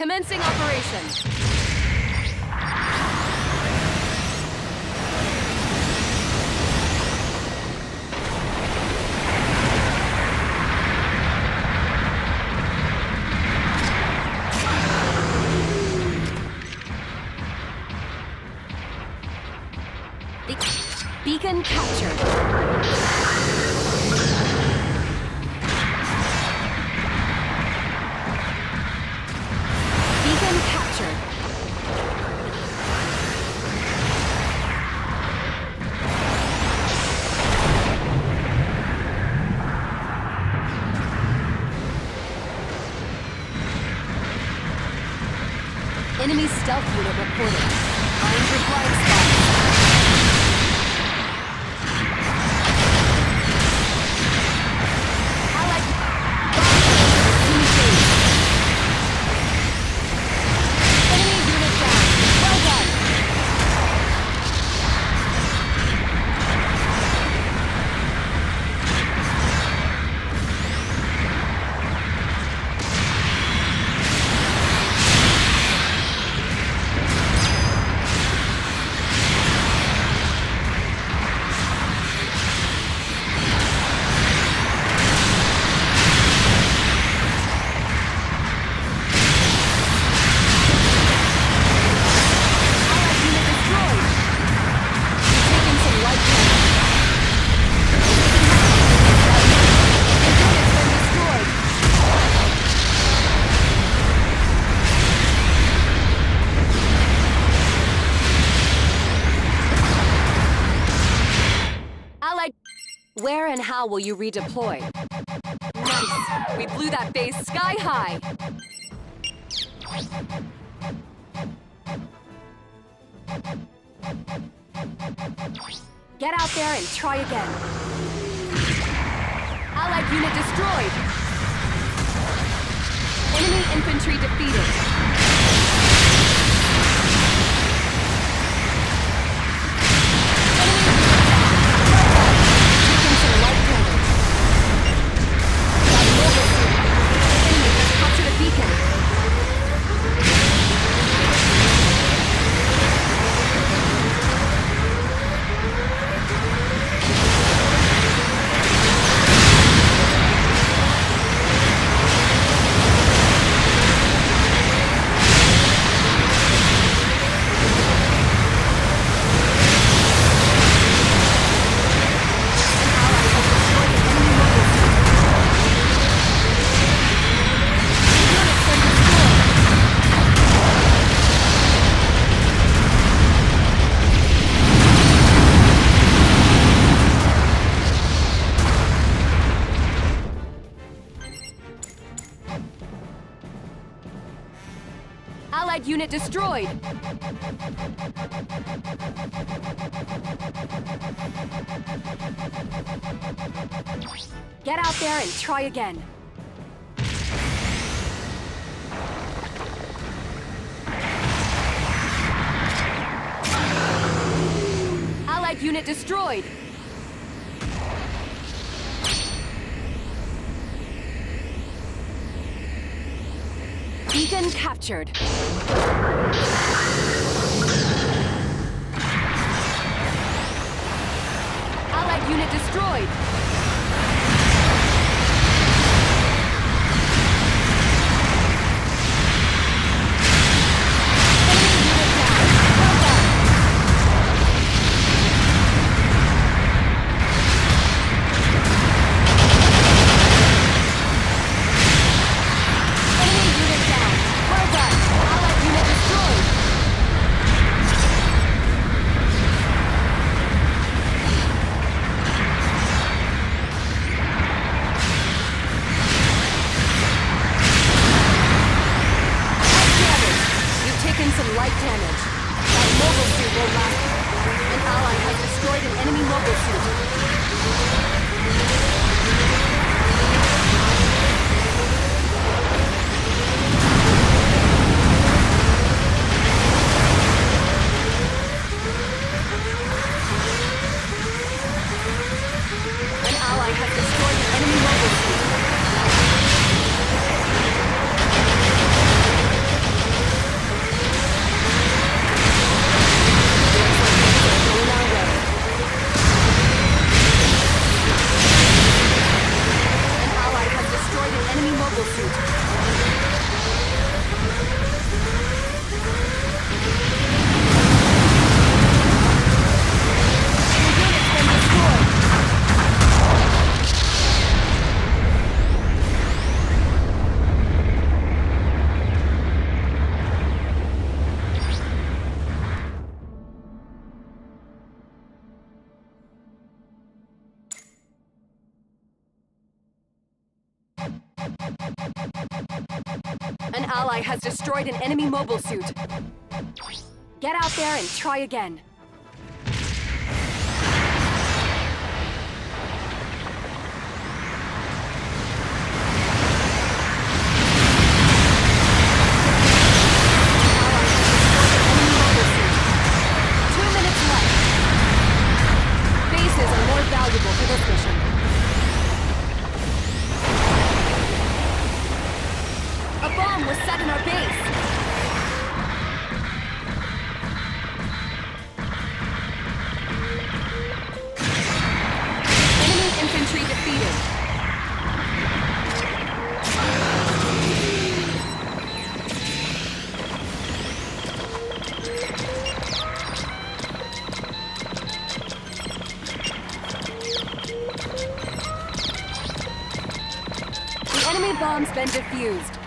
Commencing operation. Beacon captured. Find required spots. Where and how will you redeploy? Nice. We blew that base sky high. Get out there and try again. Allied unit destroyed. Enemy infantry defeated. Allied unit destroyed. Get out there and try again. Allied unit destroyed. Captured. An ally has destroyed an enemy mobile suit. Get out there and try again. Bomb was set in our base. Enemy infantry defeated. The enemy bomb's been defused.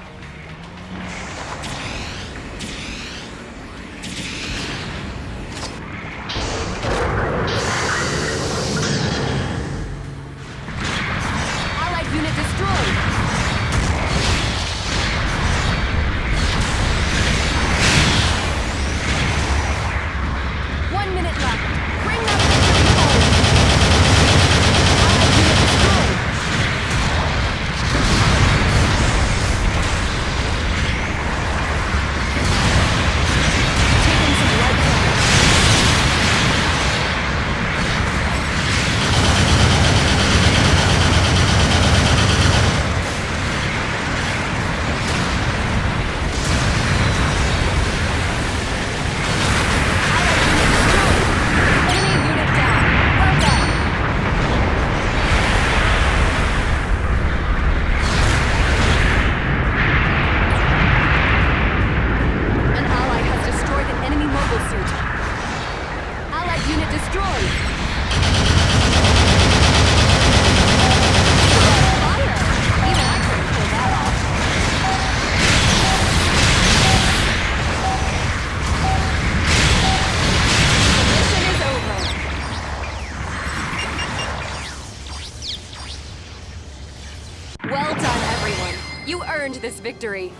Well done, everyone. You earned this victory.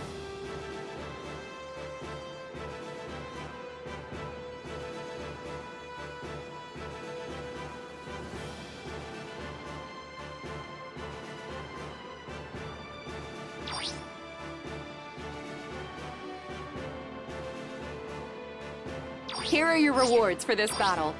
Here are your rewards for this battle.